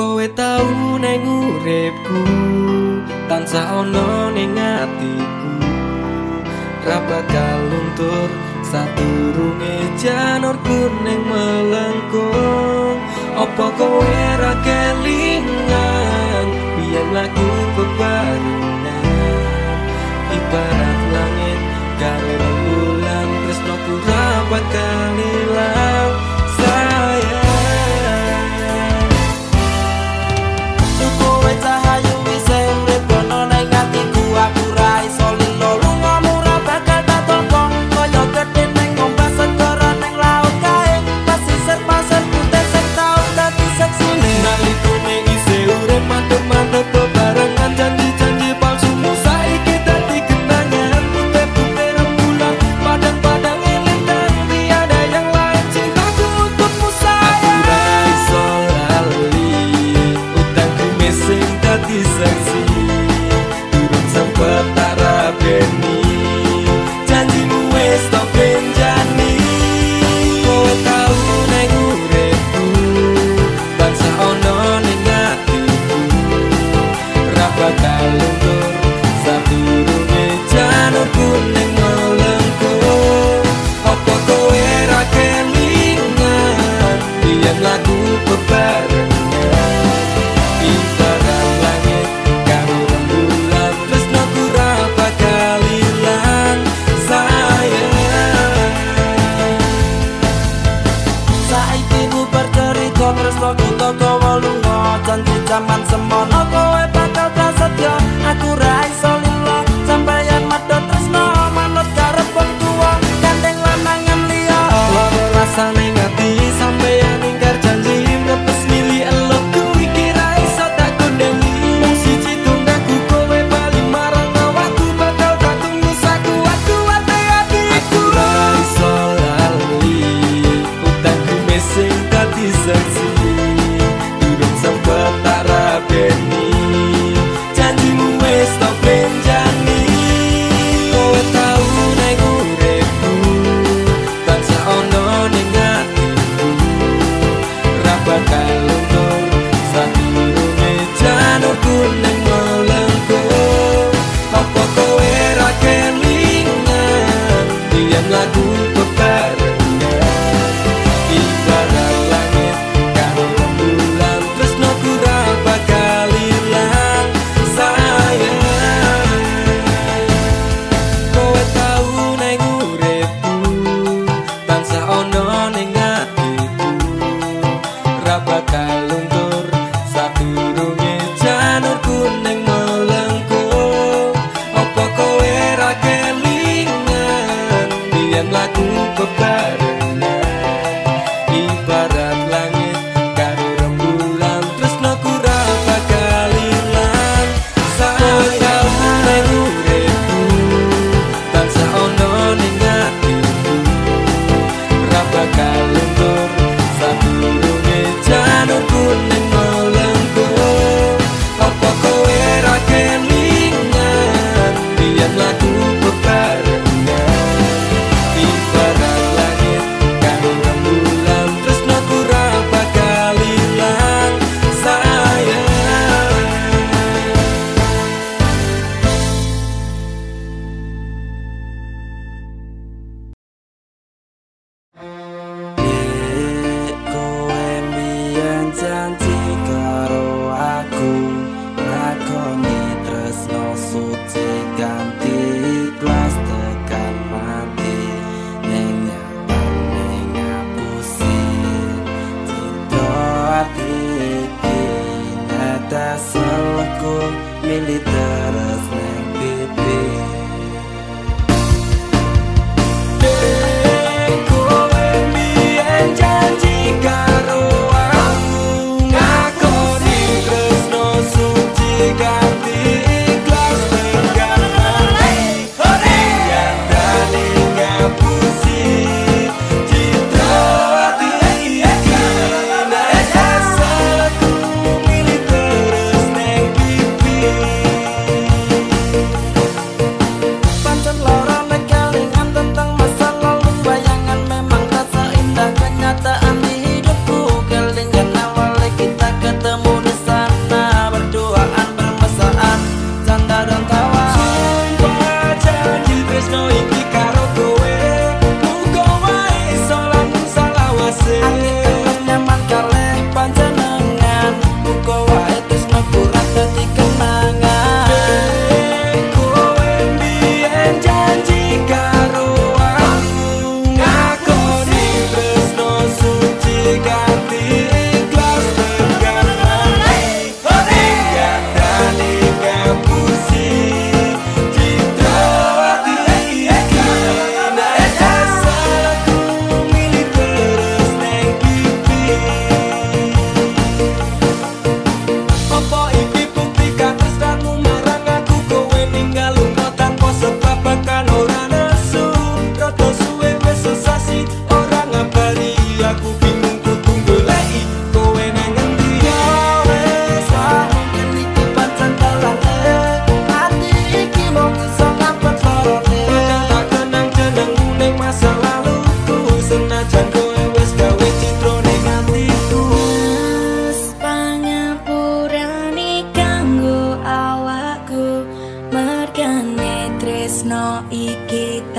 kowe tau neng uripku tansah ono ning atiku. Ra bakal luntur saturunge janur kuning melengkung. Opo kowe ra kelingan biyen lagi kok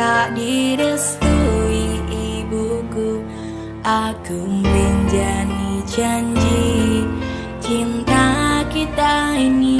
tak direstui ibuku. Aku menjani janji cinta kita ini.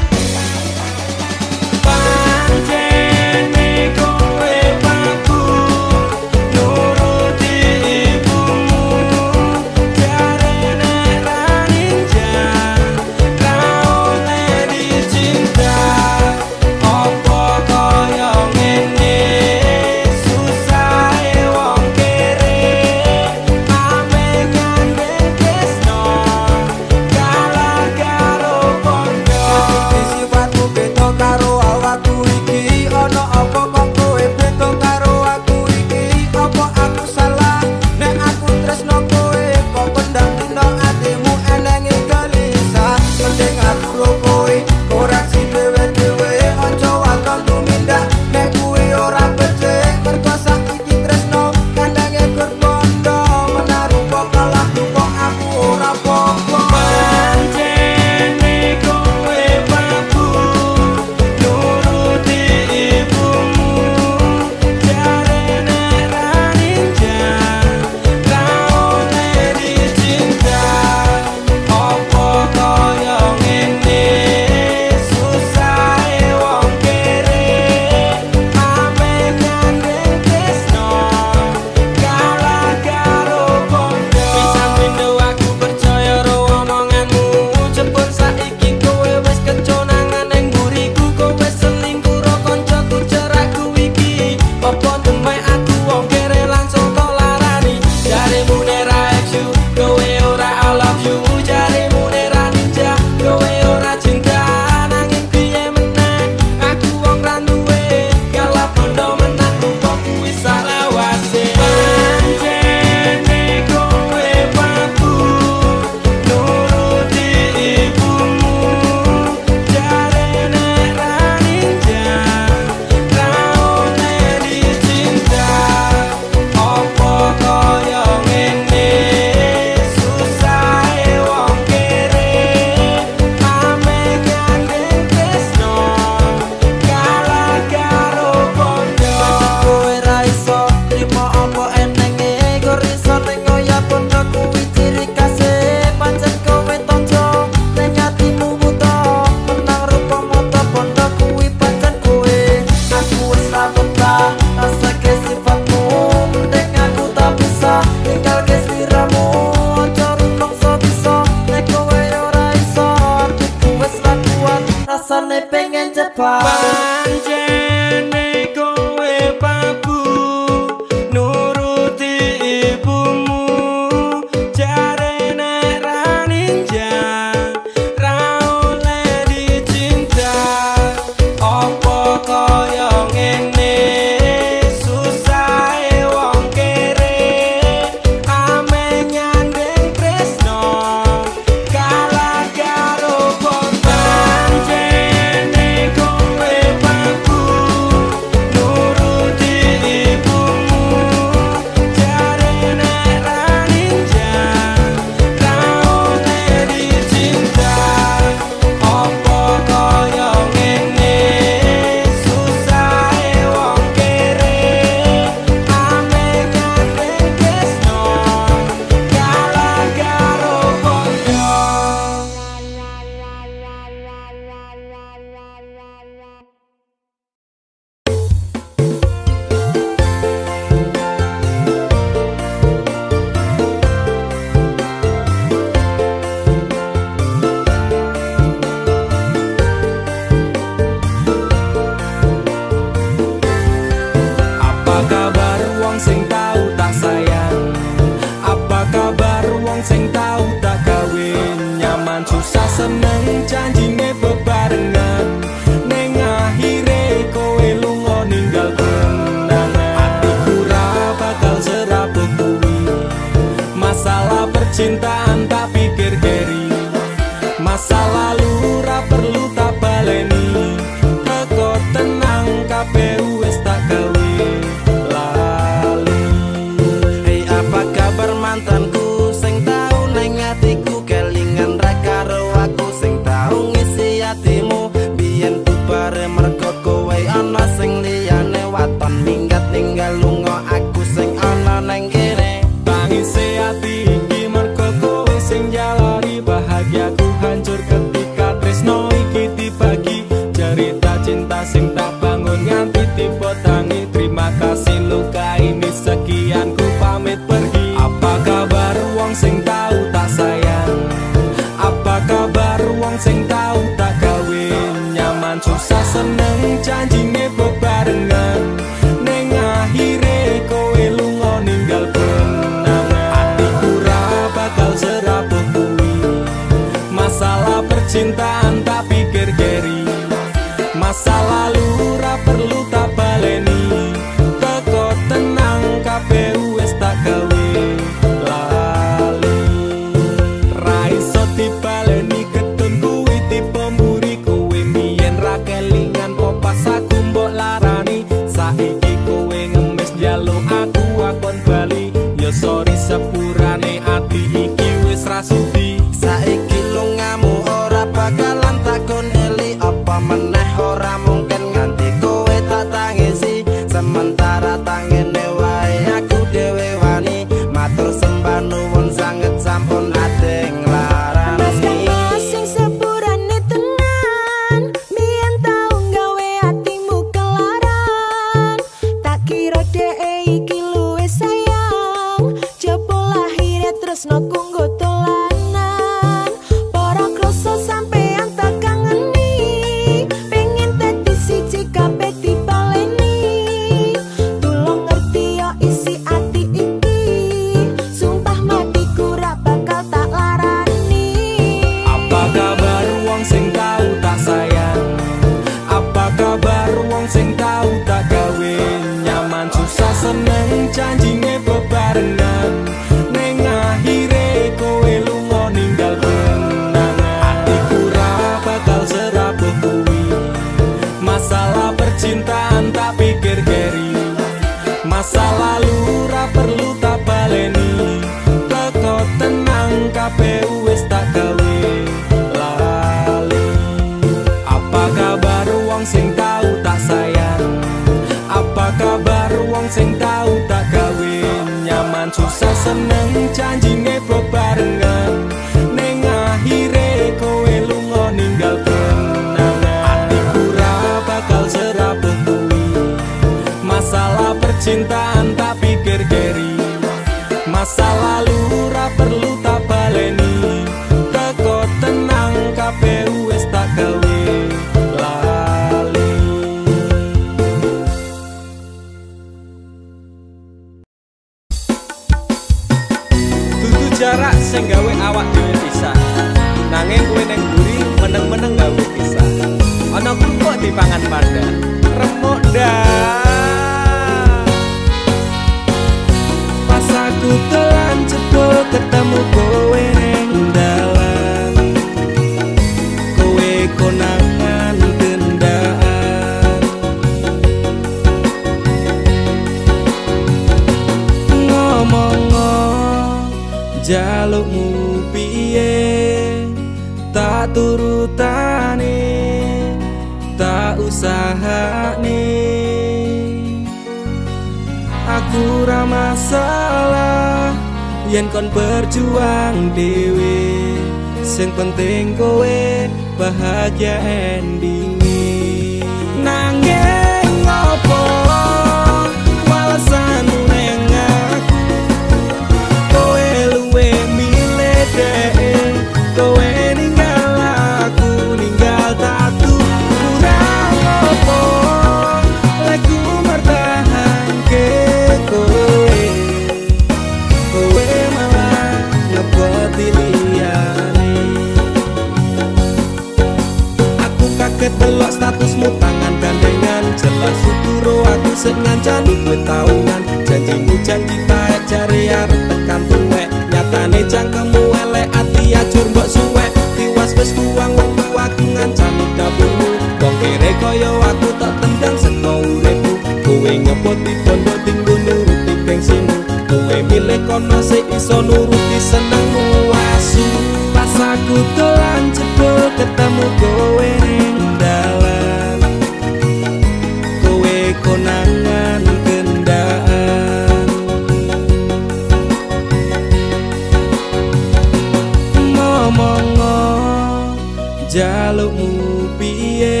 Jalukmu piye?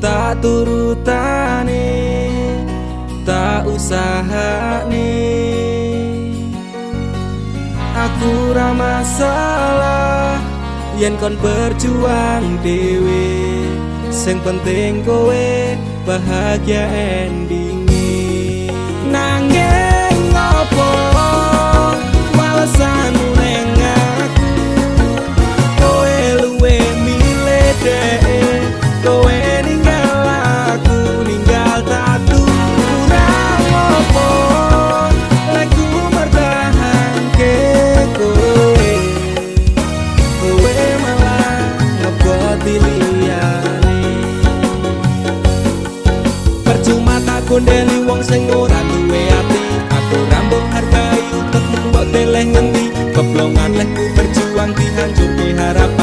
Tak turutane tak usahane. Aku ra masalah yen kon berjuang dewe sing penting kowe bahagia endingi nanging ngopo walesanmu gondeli wong sing ora duwe ati. Aku rambung hargai utekmu mbok teleh ngendi. Keblongan lehku berjuang dihancurke harapan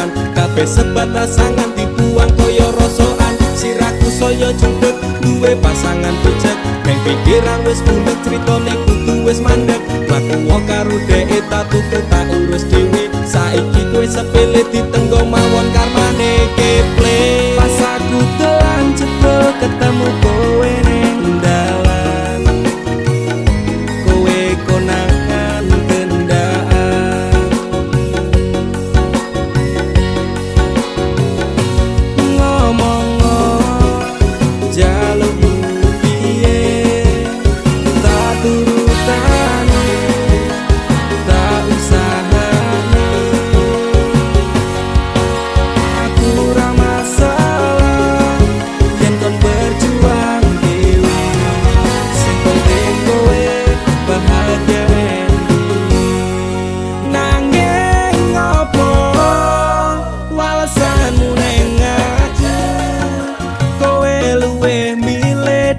kabeh sebatas sangan dibuang koyo rosoan sirahku saya junduk duwe pasangan picek neng pikiran wis bulet critane kudu wis mandek. Wong karo dhek tatu tak urus dhewe. Saiki kowe sepele ditenggo mawon karmane keple. Pas aku dolan cepet ketemu kowe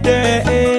te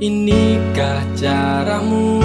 Inikah caramu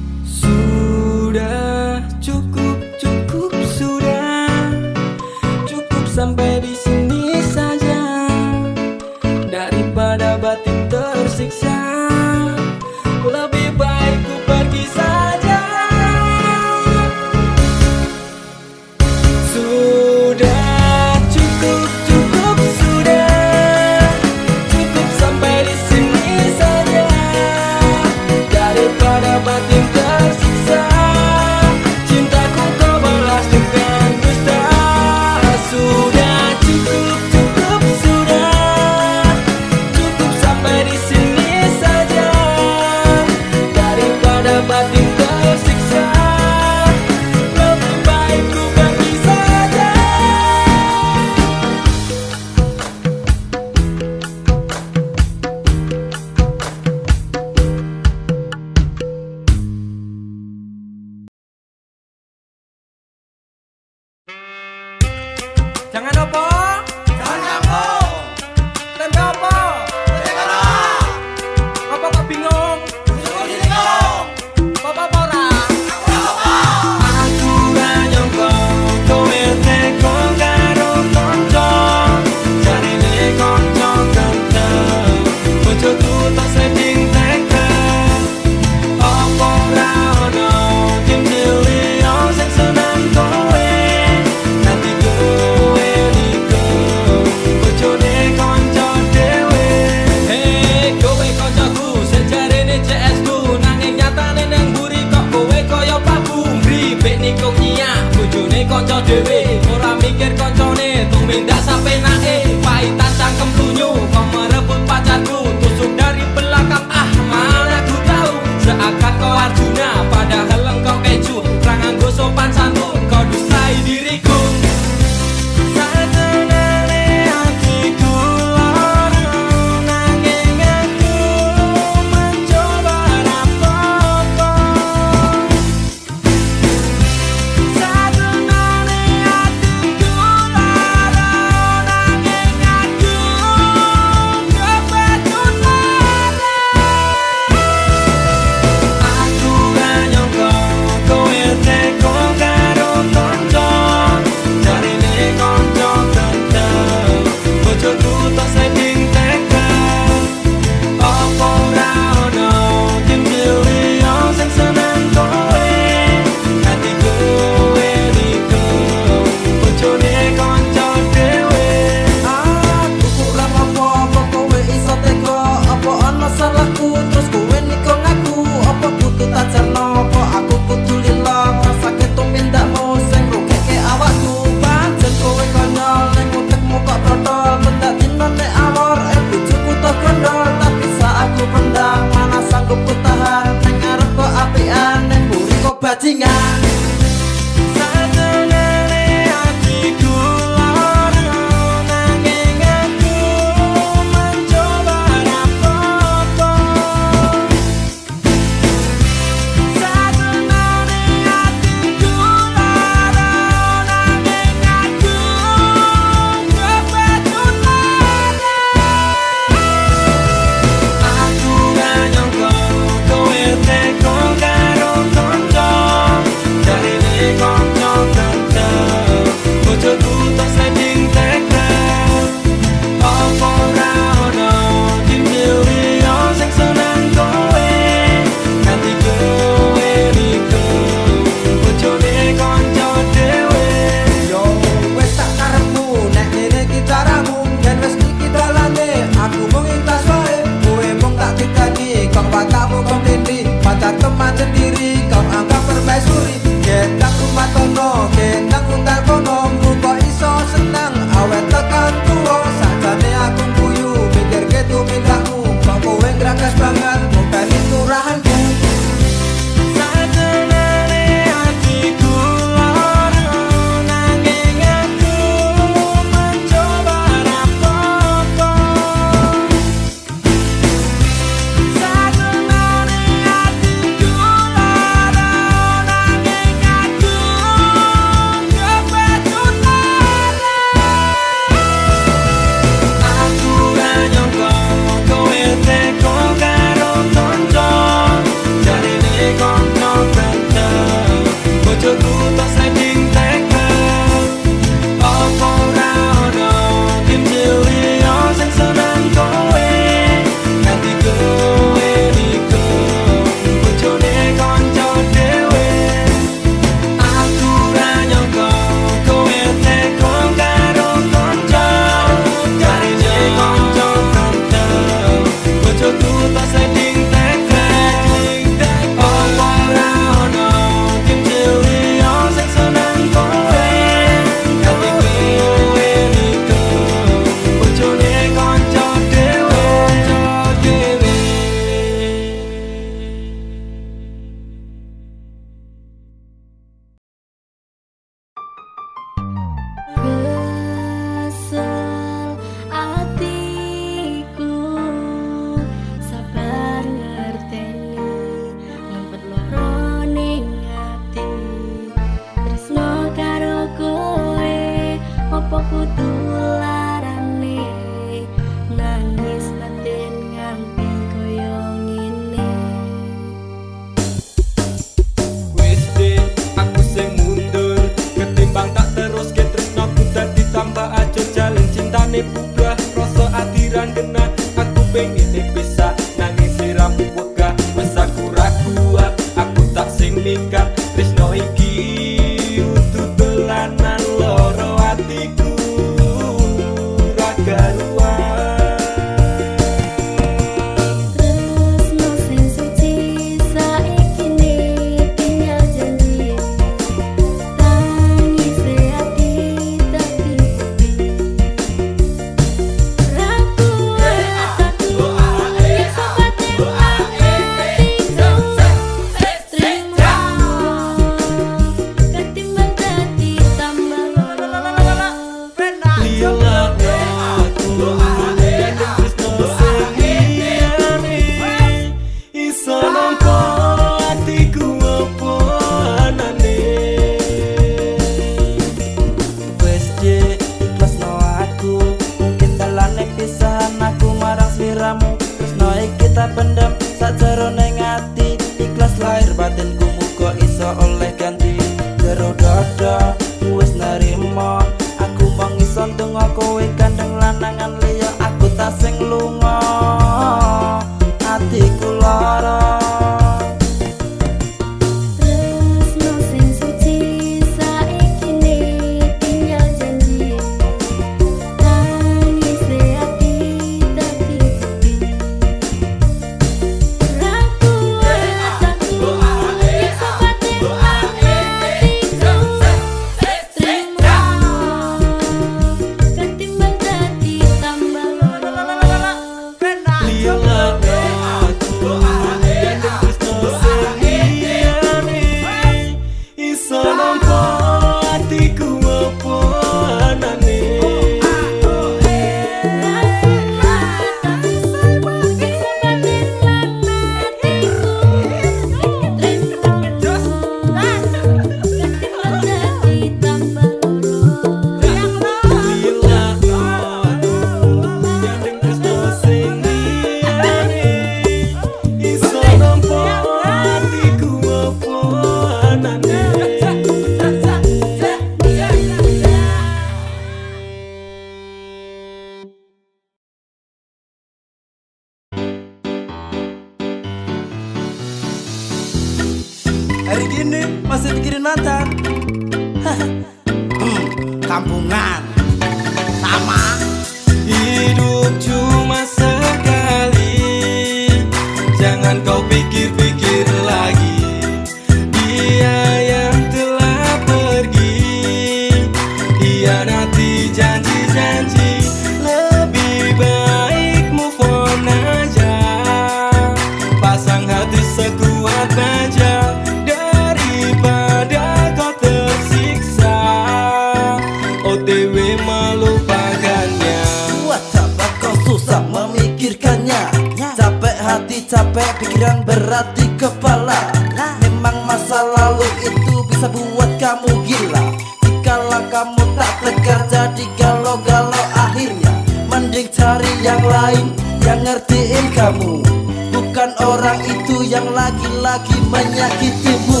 tegar jadi galau-galau akhirnya Mending cari yang lain yang ngertiin kamu. Bukan orang itu yang lagi-lagi menyakitimu.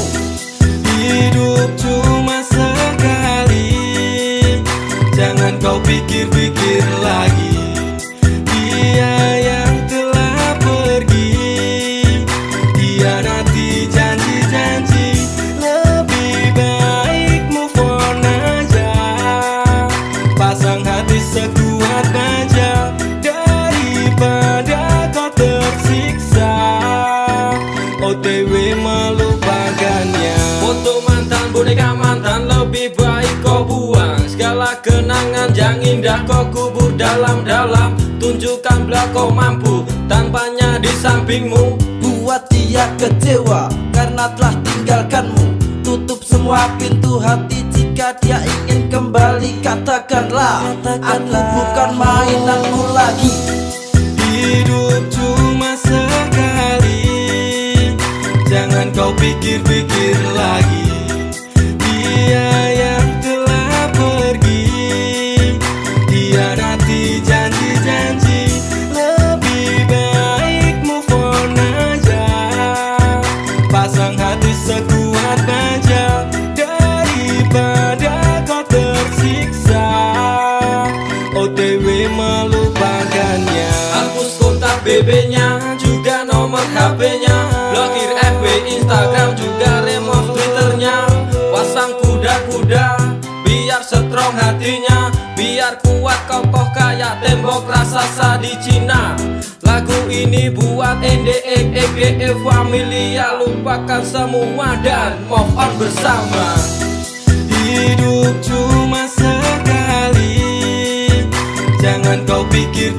Hidup cuma sekali. Jangan kau pikir kira kau mampu Tanpanya di sampingmu. Buat dia kecewa Karena telah tinggalkanmu. Tutup semua pintu hati Jika dia ingin kembali. Katakanlah, Katakanlah. Aku bukan mainanmu lagi. Hidup cuma sekali. Jangan kau pikir-pikir lagi. hatinya. Biar kuat kokoh kayak tembok raksasa di Cina. Lagu ini buat NDE, Familia. Lupakan semua dan move on bersama. Hidup cuma sekali. Jangan kau pikir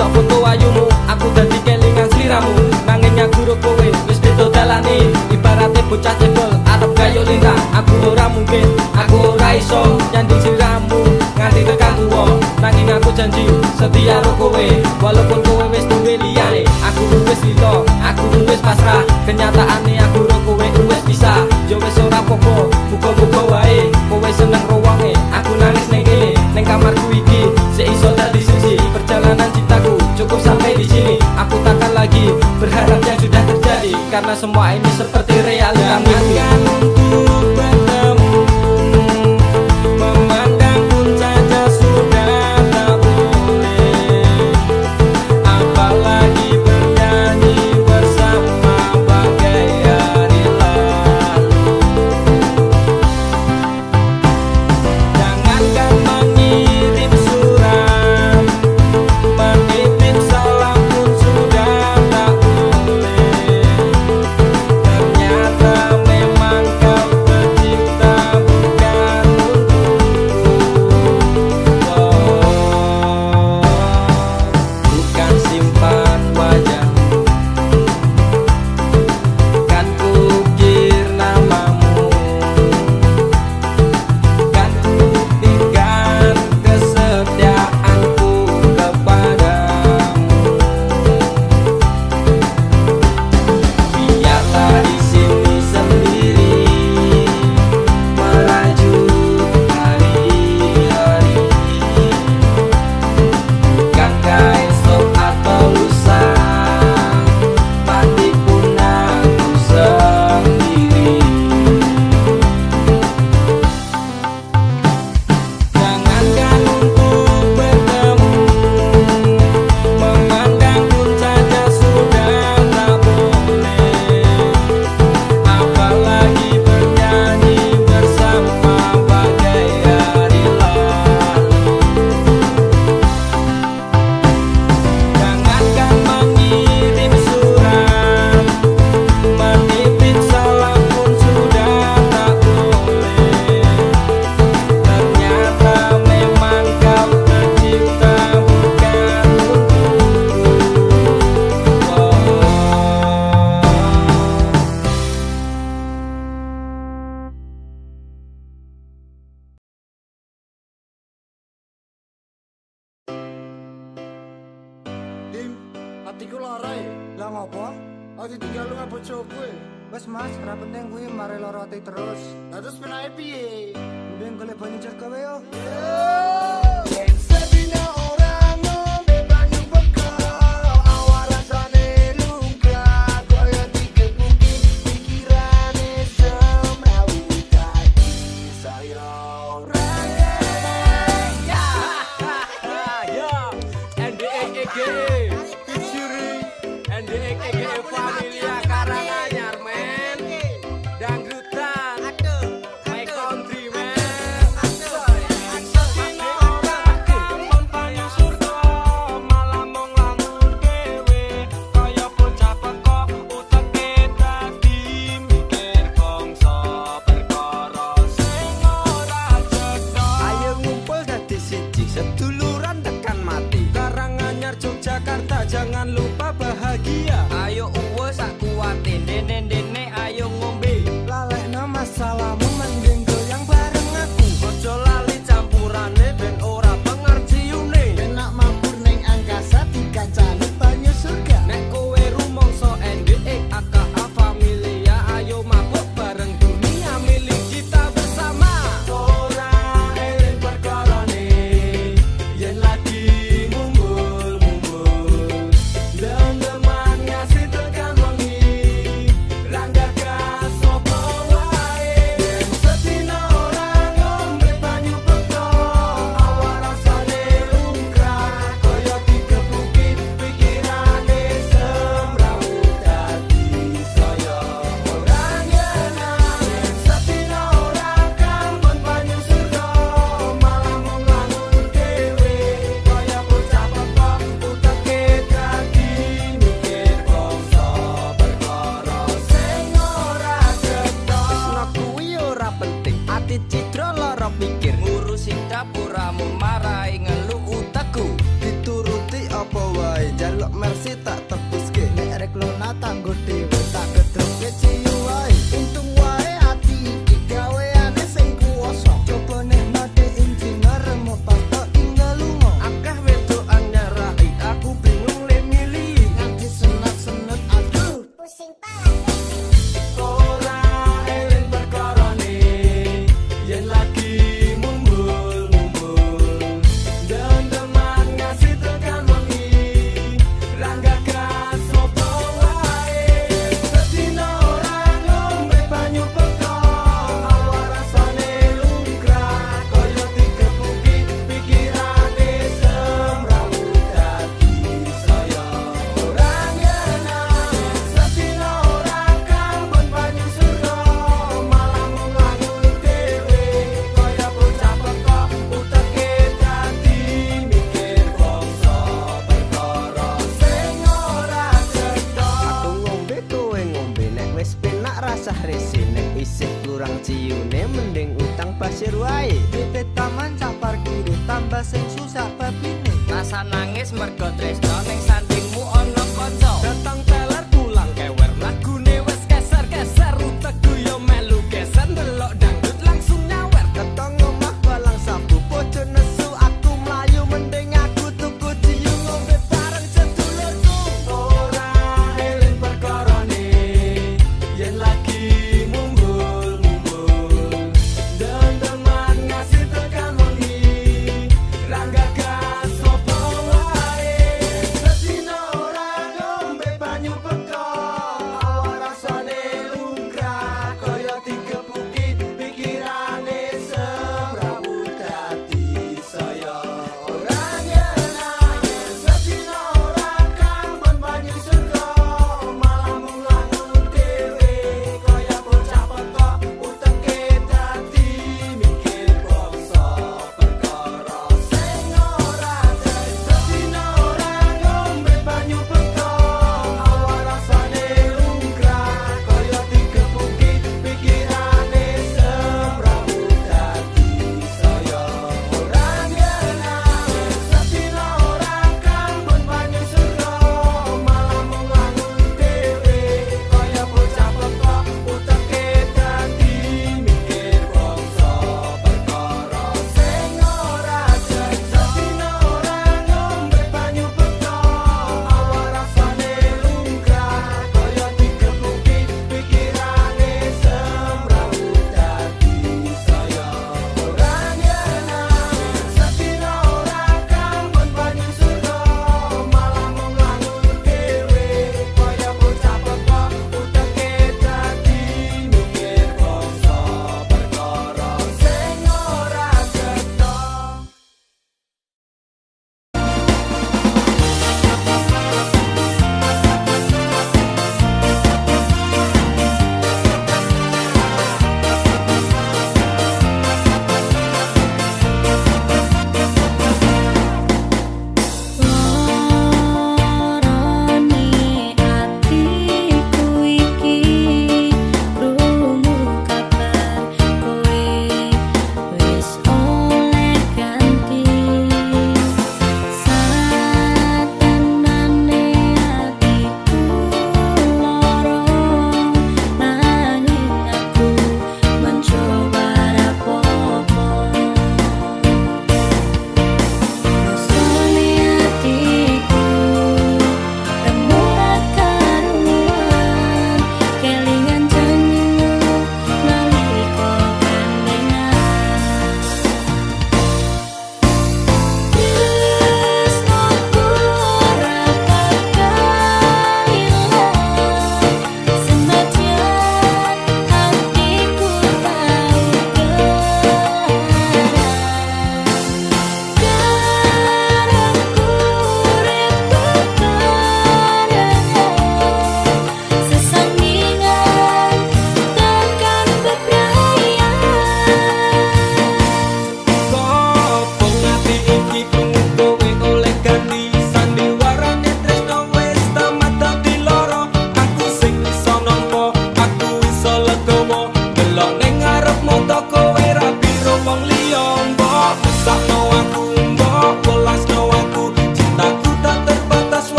delok foto ayumu aku dadi kelingan sliramu nanging aku kowe wis beda dalane. Ibarate bocah cebol arep gayo lira aku ora mungkin aku ora iso janji sliramu nganti tekan tuwa nanging aku janji setia ro kowe. Walaupun kowe wis duwe liyane aku wis sido aku wis pasrah. Kenyataane aku ro kowe wis bisa. Yo wis ora popo buka-buka wae. Kowe seneng ro di sini aku takkan lagi berharap yang sudah terjadi karena semua ini seperti realita mimpi.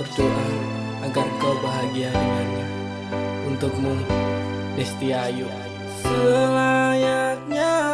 Berdoa agar kau bahagia dengannya. Untukmu Desti Ayu. Selayaknya